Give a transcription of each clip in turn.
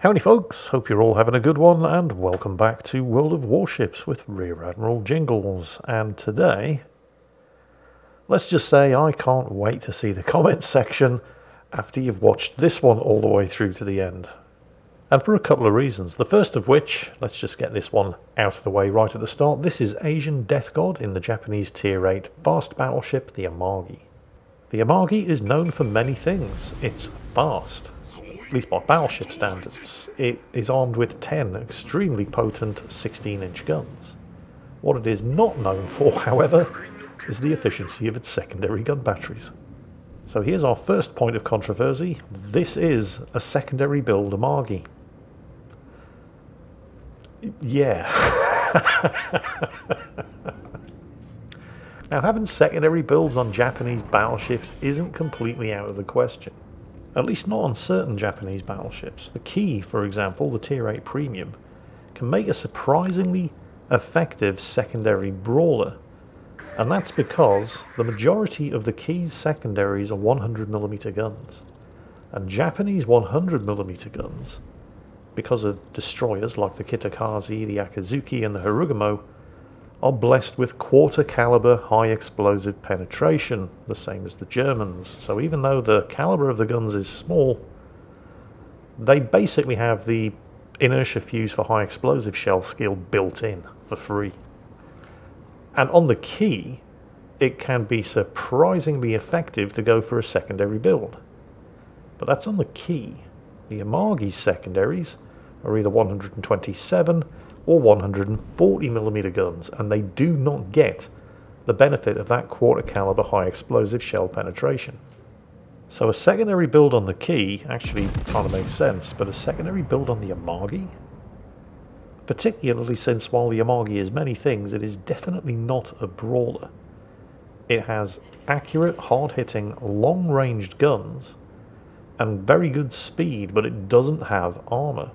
Howdy folks, hope you're all having a good one and welcome back to World of Warships with Rear Admiral Jingles. And today, let's just say I can't wait to see the comments section after you've watched this one all the way through to the end. And for a couple of reasons. The first of which, let's just get this one out of the way right at the start. This is Asian Death God in the Japanese Tier 8 fast battleship, the Amagi. The Amagi is known for many things. It's fast, least by battleship standards. It is armed with 10 extremely potent 16 inch guns. What it is not known for, however, is the efficiency of its secondary gun batteries. So here's our first point of controversy. This is a secondary build Amagi. Yeah. now, having secondary builds on Japanese battleships isn't completely out of the question. At least not on certain Japanese battleships. The Kii, for example, the Tier 8 Premium, can make a surprisingly effective secondary brawler. And that's because the majority of the Kii's secondaries are 100mm guns. And Japanese 100mm guns because of destroyers like the Kitakaze, the Akizuki, and the Harugumo, are blessed with quarter caliber high explosive penetration, the same as the Germans. So even though the caliber of the guns is small, they basically have the inertia fuse for high explosive shell skill built in for free. And on the Kii, it can be surprisingly effective to go for a secondary build. But that's on the Kii. The Amagi secondaries are either 127 or 140mm guns, and they do not get the benefit of that quarter caliber high explosive shell penetration. So a secondary build on the Kii actually kind of makes sense, but a secondary build on the Amagi? Particularly since while the Amagi is many things, it is definitely not a brawler. It has accurate, hard-hitting, long-ranged guns and very good speed, but it doesn't have armor.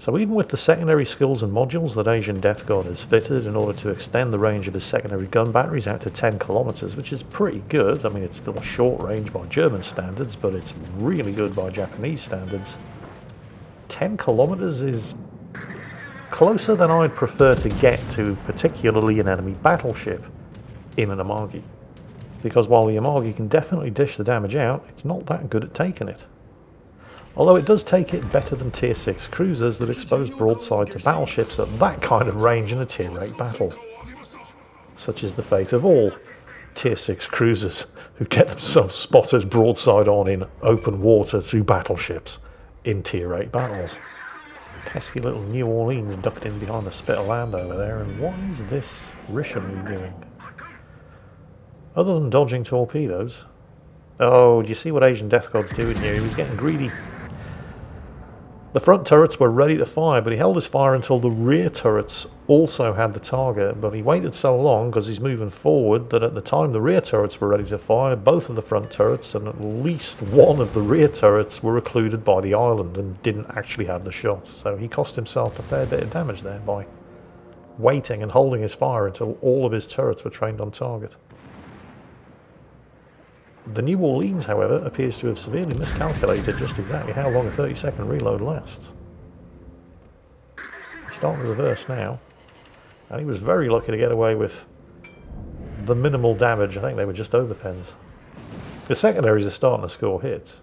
So even with the secondary skills and modules that Asian Death God has fitted in order to extend the range of his secondary gun batteries out to 10 kilometers, which is pretty good. I mean, it's still short range by German standards, but it's really good by Japanese standards. 10 kilometers is closer than I'd prefer to get to, particularly an enemy battleship in an Amagi. Because while the Amagi can definitely dish the damage out, it's not that good at taking it although it does take it better than Tier 6 cruisers that expose broadside to battleships at that kind of range in a Tier 8 battle. Such is the fate of all Tier 6 cruisers who get themselves spotted broadside on in open water through battleships in Tier 8 battles. Pesky little New Orleans ducked in behind the spit of land over there, and what is this Richelieu doing? Other than dodging torpedoes. Oh, do you see what Asian Death God's doing here? He was getting greedy. The front turrets were ready to fire, but he held his fire until the rear turrets also had the target. But he waited so long because he's moving forward that at the time the rear turrets were ready to fire, both of the front turrets and at least one of the rear turrets were occluded by the island and didn't actually have the shot. So he cost himself a fair bit of damage there by waiting and holding his fire until all of his turrets were trained on target. The New Orleans, however, appears to have severely miscalculated just exactly how long a 30 second reload lasts. He's starting to reverse now, and he was very lucky to get away with the minimal damage. I think they were just overpens. The secondaries are starting to score hits.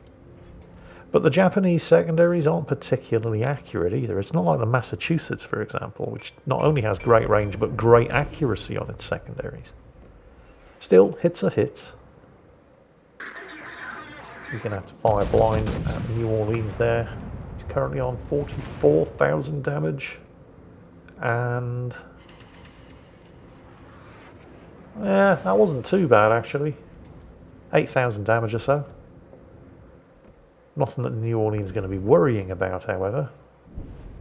But the Japanese secondaries aren't particularly accurate either. It's not like the Massachusetts, for example, which not only has great range but great accuracy on its secondaries. Still, hits are hits. He's going to have to fire blind at New Orleans there. He's currently on 44,000 damage. And... Yeah, that wasn't too bad actually. 8,000 damage or so. Nothing that New Orleans is going to be worrying about, however.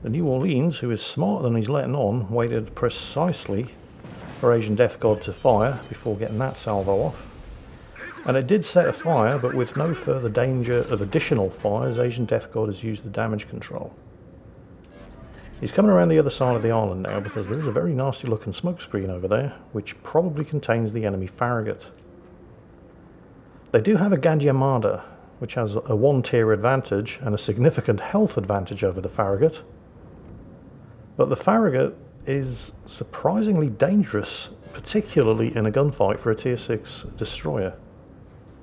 The New Orleans, who is smarter than he's letting on, waited precisely for Asian Death God to fire before getting that salvo off. And it did set a fire, but with no further danger of additional fires, Asian Death God has used the damage control. He's coming around the other side of the island now because there is a very nasty looking smoke screen over there, which probably contains the enemy Farragut. They do have a Gajiyamada, which has a one tier advantage and a significant health advantage over the Farragut. But the Farragut is surprisingly dangerous, particularly in a gunfight for a tier 6 destroyer.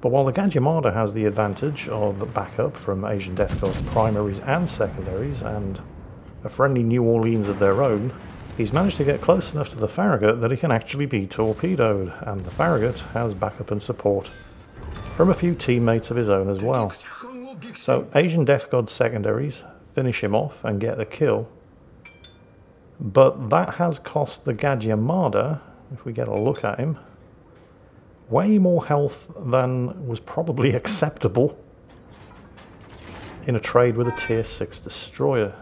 But while the Gadget Armada has the advantage of backup from Asian Death God's primaries and secondaries and a friendly New Orleans of their own, he's managed to get close enough to the Farragut that he can actually be torpedoed, and the Farragut has backup and support from a few teammates of his own as well. So Asian Death God secondaries finish him off and get the kill, but that has cost the Gadget Armada, if we get a look at him, way more health than was probably acceptable in a trade with a tier 6 destroyer.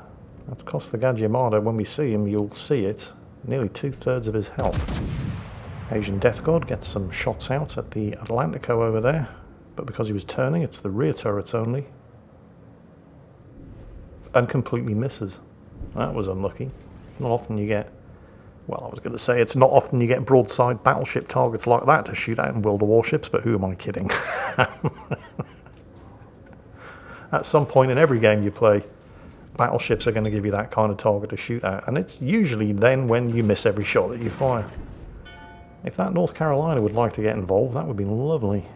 That's cost the Gadget when we see him you'll see it, nearly two thirds of his health. Asian Death God gets some shots out at the Atlantico over there, but because he was turning it's the rear turrets only. And completely misses. That was unlucky. Not often you get well, I was going to say it's not often you get broadside battleship targets like that to shoot at in World of Warships, but who am I kidding? at some point in every game you play, battleships are going to give you that kind of target to shoot at, and it's usually then when you miss every shot that you fire. If that North Carolina would like to get involved, that would be lovely.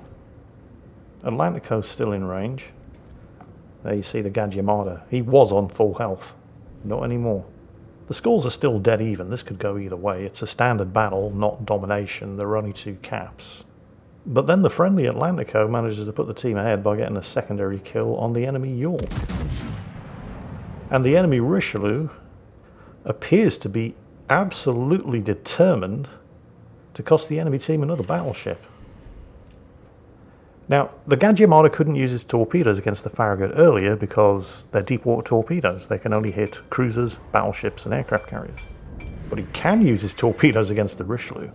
Atlantico's still in range. There you see the Gadget He was on full health. Not anymore. The scores are still dead even. This could go either way. It's a standard battle, not domination. There are only two caps. But then the friendly Atlantico manages to put the team ahead by getting a secondary kill on the enemy York. And the enemy Richelieu appears to be absolutely determined to cost the enemy team another battleship. Now, the Gadget Armada couldn't use its torpedoes against the Farragut earlier because they're deep water torpedoes. They can only hit cruisers, battleships, and aircraft carriers. But he can use his torpedoes against the Richelieu,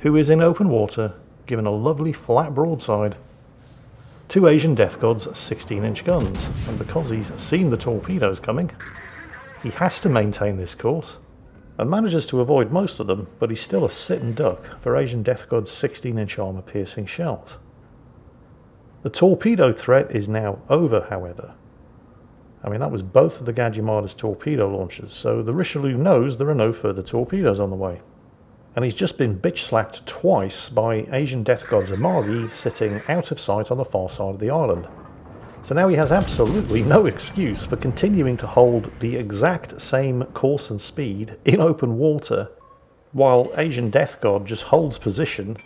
who is in open water, given a lovely flat broadside. Two Asian Death Gods 16 inch guns, and because he's seen the torpedoes coming, he has to maintain this course and manages to avoid most of them, but he's still a sitting duck for Asian Death God's 16 inch armour piercing shells. The torpedo threat is now over, however. I mean, that was both of the Gadget Armada's torpedo launchers, so the Richelieu knows there are no further torpedoes on the way. And he's just been bitch slapped twice by Asian Death God's Amagi sitting out of sight on the far side of the island. So now he has absolutely no excuse for continuing to hold the exact same course and speed in open water while Asian Death God just holds position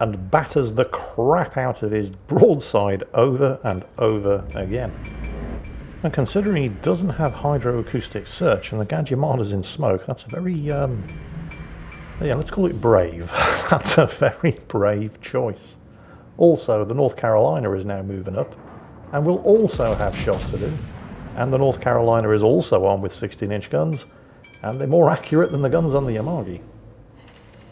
and batters the crap out of his broadside over and over again. And considering he doesn't have hydroacoustic search and the Gadget Armada's in smoke, that's a very, um, yeah, let's call it brave. that's a very brave choice. Also, the North Carolina is now moving up and will also have shots at him. And the North Carolina is also armed with 16 inch guns, and they're more accurate than the guns on the Amagi.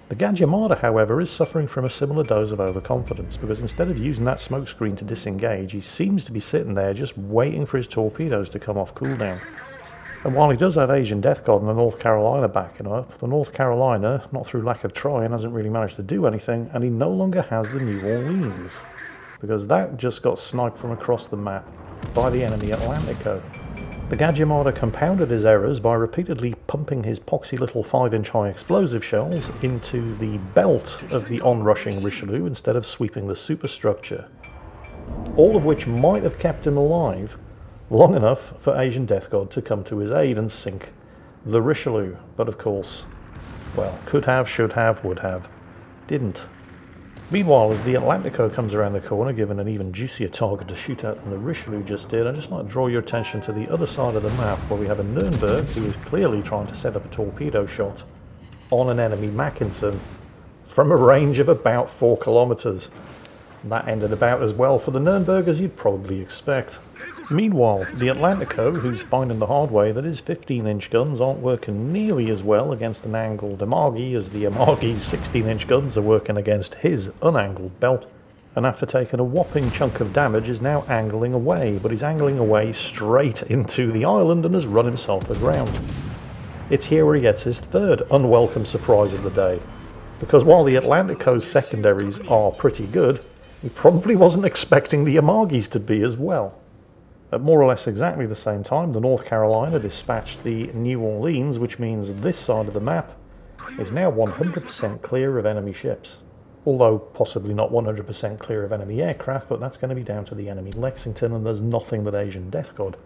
The Gadget Armada, however, is suffering from a similar dose of overconfidence because instead of using that smokescreen to disengage, he seems to be sitting there just waiting for his torpedoes to come off cooldown. And while he does have Asian Death God and the North Carolina backing up, the North Carolina, not through lack of trying, hasn't really managed to do anything, and he no longer has the New Orleans because that just got sniped from across the map by the enemy Atlantico. The Gadget Armada compounded his errors by repeatedly pumping his poxy little 5-inch high explosive shells into the belt of the onrushing Richelieu instead of sweeping the superstructure. All of which might have kept him alive long enough for Asian Death God to come to his aid and sink the Richelieu, but of course, well, could have, should have, would have, didn't. Meanwhile, as the Atlantico comes around the corner, given an even juicier target to shoot at than the Richelieu just did, I'd just like to draw your attention to the other side of the map, where we have a Nurnberg who is clearly trying to set up a torpedo shot on an enemy Mackensen from a range of about 4 kilometres. That ended about as well for the Nuremberg as you'd probably expect. Meanwhile, the Atlantico, who's finding the hard way that his 15-inch guns aren't working nearly as well against an angled Amagi as the Amagi's 16-inch guns are working against his unangled belt, and after taking a whopping chunk of damage is now angling away, but he's angling away straight into the island and has run himself aground. It's here where he gets his third unwelcome surprise of the day, because while the Atlantico's secondaries are pretty good, He probably wasn't expecting the Amagis to be as well. At more or less exactly the same time, the North Carolina dispatched the New Orleans, which means this side of the map is now 100% clear of enemy ships. Although possibly not 100% clear of enemy aircraft, but that's going to be down to the enemy Lexington, and there's nothing that Asian Death God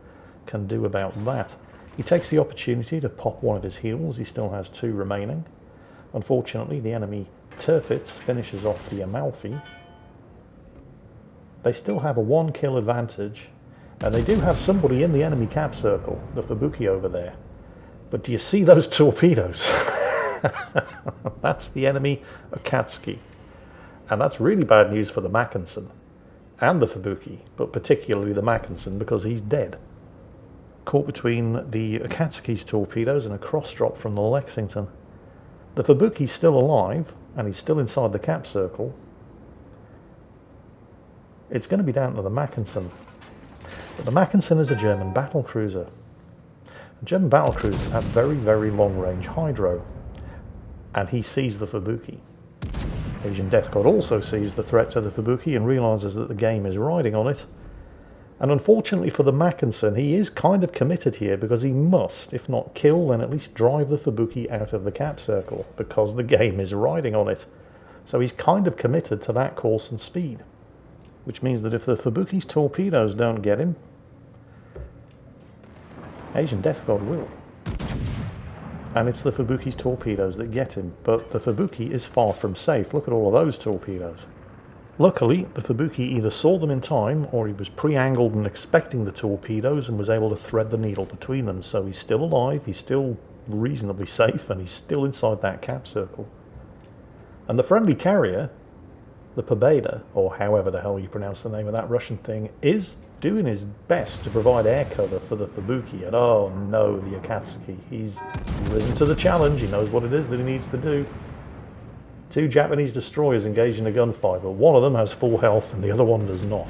can do about that. He takes the opportunity to pop one of his heals, he still has two remaining. Unfortunately, the enemy Tirpitz finishes off the Amalfi. They still have a one kill advantage, and they do have somebody in the enemy cap circle, the Fubuki over there. But do you see those torpedoes? that's the enemy Akatsuki. And that's really bad news for the Mackensen and the Fubuki, but particularly the Mackensen because he's dead. Caught between the Akatsuki's torpedoes and a cross drop from the Lexington. The Fubuki's still alive, and he's still inside the cap circle. It's going to be down to the Mackensen. But the Mackensen is a German battle cruiser. German battle cruisers have very, very long range hydro, and he sees the Fubuki. Asian Death God also sees the threat to the Fubuki and realises that the game is riding on it. And unfortunately for the Mackensen, he is kind of committed here because he must, if not kill, then at least drive the Fubuki out of the cap circle because the game is riding on it. So he's kind of committed to that course and speed. Which means that if the Fubuki's torpedoes don't get him, Asian Death God will and it's the Fubuki's torpedoes that get him, but the Fubuki is far from safe. Look at all of those torpedoes. Luckily, the Fubuki either saw them in time, or he was pre-angled and expecting the torpedoes and was able to thread the needle between them, so he's still alive, he's still reasonably safe, and he's still inside that cap circle. And the friendly carrier, the Pobeda, or however the hell you pronounce the name of that Russian thing, is doing his best to provide air cover for the Fubuki, and oh no, the Akatsuki. He's risen to the challenge, he knows what it is that he needs to do. Two Japanese destroyers engaged in a gunfight, but one of them has full health and the other one does not.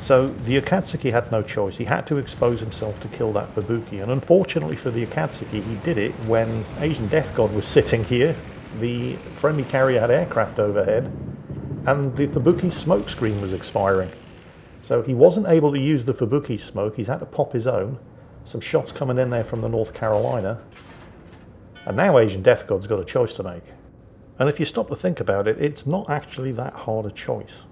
So the Akatsuki had no choice. He had to expose himself to kill that Fubuki, and unfortunately for the Akatsuki, he did it when Asian Death God was sitting here. The friendly carrier had aircraft overhead, and the Fubuki's smokescreen was expiring. So he wasn't able to use the Fubuki smoke, he's had to pop his own. Some shots coming in there from the North Carolina. And now Asian Death God's got a choice to make. And if you stop to think about it, it's not actually that hard a choice.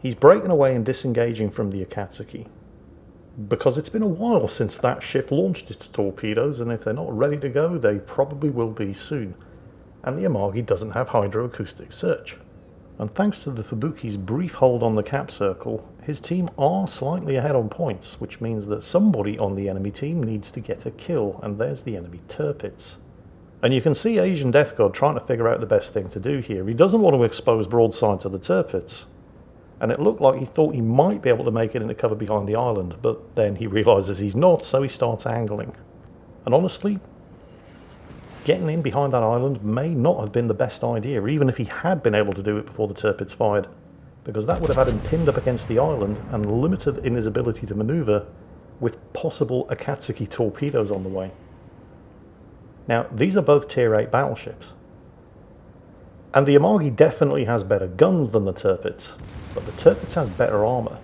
He's breaking away and disengaging from the Akatsuki. Because it's been a while since that ship launched its torpedoes, and if they're not ready to go, they probably will be soon. And the Amagi doesn't have hydroacoustic search and thanks to the Fubuki's brief hold on the cap circle, his team are slightly ahead on points, which means that somebody on the enemy team needs to get a kill, and there's the enemy Tirpitz. And you can see Asian Death God trying to figure out the best thing to do here. He doesn't want to expose broadside to the Tirpitz, and it looked like he thought he might be able to make it into cover behind the island, but then he realises he's not, so he starts angling. And honestly, getting in behind that island may not have been the best idea, even if he had been able to do it before the Tirpitz fired, because that would have had him pinned up against the island and limited in his ability to manoeuvre with possible Akatsuki torpedoes on the way. Now, these are both Tier 8 battleships. And the Amagi definitely has better guns than the Tirpitz, but the Tirpitz has better armour.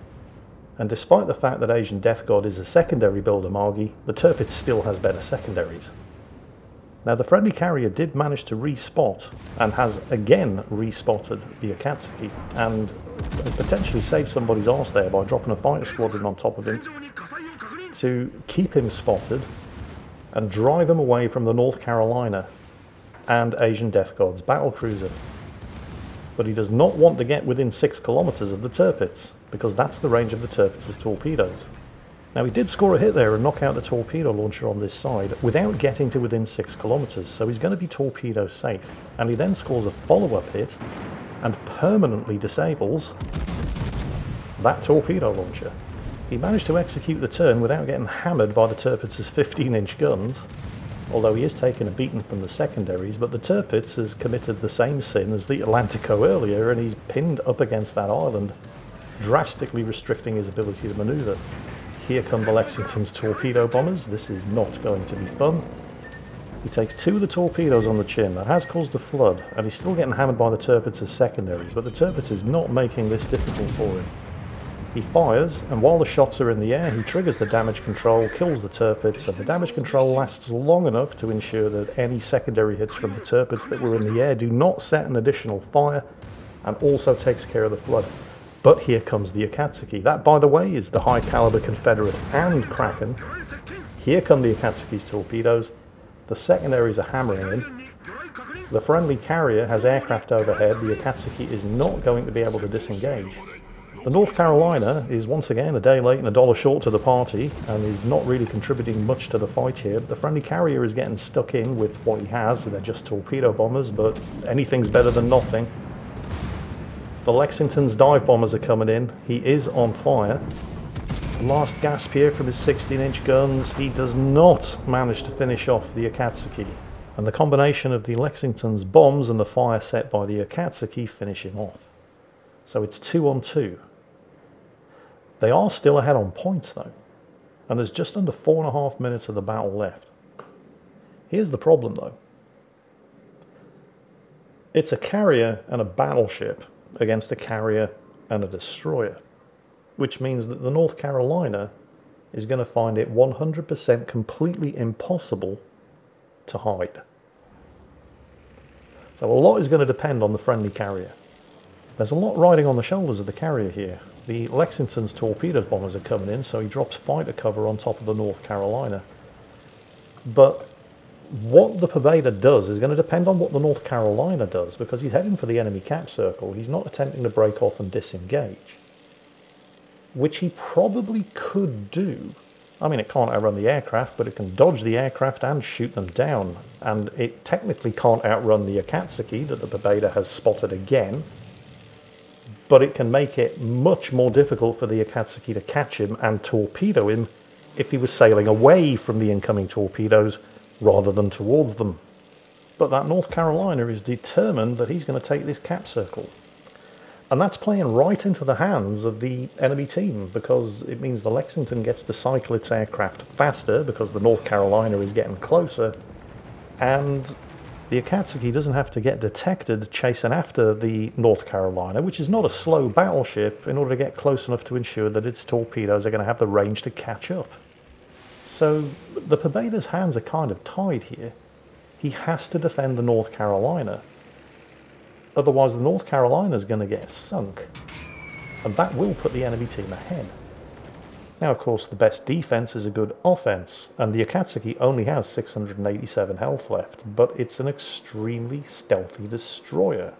And despite the fact that Asian Death God is a secondary build Amagi, the Tirpitz still has better secondaries. Now the friendly carrier did manage to respot and has again respotted the Akatsuki and potentially saved somebody's arse there by dropping a fighter squadron on top of him to keep him spotted and drive him away from the North Carolina and Asian Death God's battle cruiser. But he does not want to get within 6 kilometers of the Tirpitz because that's the range of the Tirpitz's torpedoes. Now he did score a hit there and knock out the torpedo launcher on this side without getting to within 6 kilometres, so he's going to be torpedo safe. And he then scores a follow-up hit and permanently disables that torpedo launcher. He managed to execute the turn without getting hammered by the Tirpitz's 15-inch guns, although he is taking a beating from the secondaries, but the Tirpitz has committed the same sin as the Atlantico earlier, and he's pinned up against that island, drastically restricting his ability to manoeuvre. Here come the Lexington's torpedo bombers. This is not going to be fun. He takes two of the torpedoes on the chin. That has caused a flood, and he's still getting hammered by the Tirpitz secondaries, but the Tirpitz is not making this difficult for him. He fires, and while the shots are in the air, he triggers the damage control, kills the Tirpitz, and the damage control lasts long enough to ensure that any secondary hits from the Tirpitz that were in the air do not set an additional fire, and also takes care of the flood. But here comes the Akatsuki. That, by the way, is the high caliber Confederate and Kraken. Here come the Akatsuki's torpedoes. The secondaries are hammering in. The friendly carrier has aircraft overhead. The Akatsuki is not going to be able to disengage. The North Carolina is once again a day late and a dollar short to the party and is not really contributing much to the fight here. But The friendly carrier is getting stuck in with what he has. They're just torpedo bombers, but anything's better than nothing. The Lexington's dive bombers are coming in. He is on fire. Last gasp here from his 16-inch guns. He does not manage to finish off the Akatsuki. And the combination of the Lexington's bombs and the fire set by the Akatsuki finish him off. So it's two on two. They are still ahead on points though. And there's just under four and a half minutes of the battle left. Here's the problem though. It's a carrier and a battleship against a carrier and a destroyer which means that the North Carolina is going to find it 100% completely impossible to hide. So a lot is going to depend on the friendly carrier. There's a lot riding on the shoulders of the carrier here. The Lexington's torpedo bombers are coming in, so he drops fighter cover on top of the North Carolina. But what the Pobeda does is going to depend on what the North Carolina does, because he's heading for the enemy cap circle. He's not attempting to break off and disengage which he probably could do. I mean, it can't outrun the aircraft, but it can dodge the aircraft and shoot them down. And it technically can't outrun the Akatsuki that the Pobeda has spotted again. But it can make it much more difficult for the Akatsuki to catch him and torpedo him if he was sailing away from the incoming torpedoes rather than towards them. But that North Carolina is determined that he's going to take this cap circle. And that's playing right into the hands of the enemy team because it means the Lexington gets to cycle its aircraft faster because the North Carolina is getting closer. And the Akatsuki doesn't have to get detected chasing after the North Carolina, which is not a slow battleship, in order to get close enough to ensure that its torpedoes are going to have the range to catch up. So the Pobeda's hands are kind of tied here. He has to defend the North Carolina Otherwise, the North Carolina is going to get sunk. And that will put the enemy team ahead. Now, of course, the best defense is a good offense, and the Akatsuki only has 687 health left, but it's an extremely stealthy destroyer.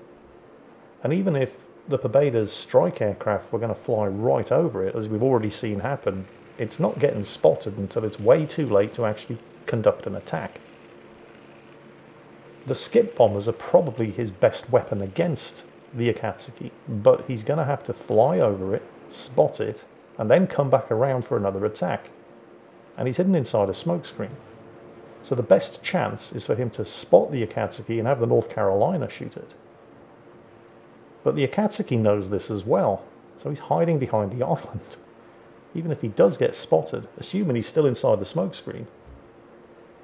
And even if the Pobeda's strike aircraft were going to fly right over it, as we've already seen happen, it's not getting spotted until it's way too late to actually conduct an attack. The skip bombers are probably his best weapon against the Akatsuki, but he's going to have to fly over it, spot it, and then come back around for another attack. And he's hidden inside a smokescreen. So the best chance is for him to spot the Akatsuki and have the North Carolina shoot it. But the Akatsuki knows this as well, so he's hiding behind the island. Even if he does get spotted, assuming he's still inside the smokescreen,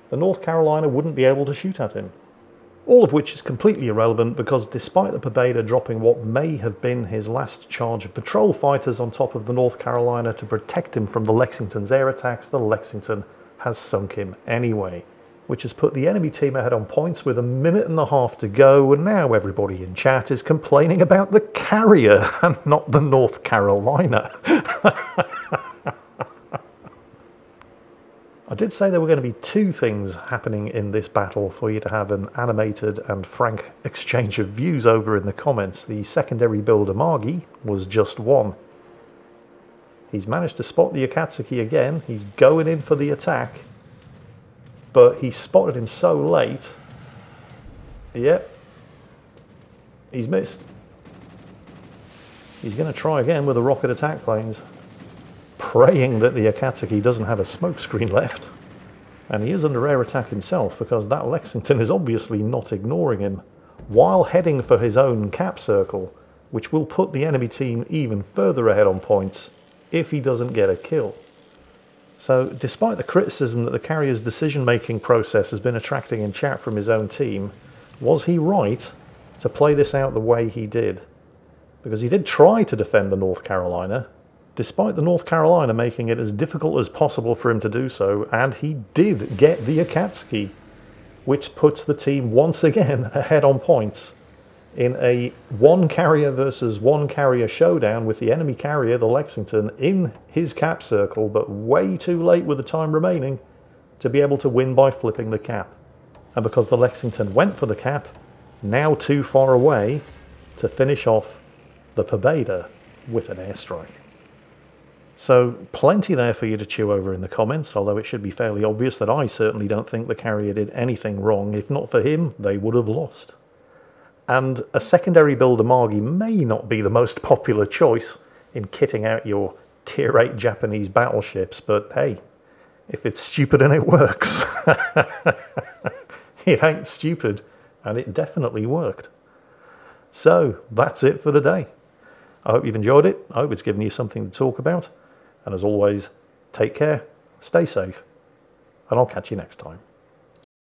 the North Carolina wouldn't be able to shoot at him all of which is completely irrelevant because despite the Pobeda dropping what may have been his last charge of patrol fighters on top of the North Carolina to protect him from the Lexington's air attacks, the Lexington has sunk him anyway, which has put the enemy team ahead on points with a minute and a half to go, and now everybody in chat is complaining about the carrier and not the North Carolina. I did say there were going to be two things happening in this battle for you to have an animated and frank exchange of views over in the comments. The secondary build Amagi was just one. He's managed to spot the Akatsuki again. He's going in for the attack. But he spotted him so late. Yep. He's missed. He's going to try again with the rocket attack planes praying that the Akatsuki doesn't have a smokescreen left. And he is under air attack himself because that Lexington is obviously not ignoring him while heading for his own cap circle, which will put the enemy team even further ahead on points if he doesn't get a kill. So, despite the criticism that the carrier's decision making process has been attracting in chat from his own team, was he right to play this out the way he did? Because he did try to defend the North Carolina, despite the North Carolina making it as difficult as possible for him to do so, and he did get the Akatsuki, which puts the team once again ahead on points in a one carrier versus one carrier showdown with the enemy carrier, the Lexington, in his cap circle, but way too late with the time remaining to be able to win by flipping the cap. And because the Lexington went for the cap, now too far away to finish off the Pobeda with an airstrike. So, plenty there for you to chew over in the comments, although it should be fairly obvious that I certainly don't think the carrier did anything wrong. If not for him, they would have lost. And a secondary builder Amagi may not be the most popular choice in kitting out your tier 8 Japanese battleships, but hey, if it's stupid and it works, it ain't stupid, and it definitely worked. So that's it for today. I hope you've enjoyed it. I hope it's given you something to talk about. And as always, take care, stay safe, and I'll catch you next time.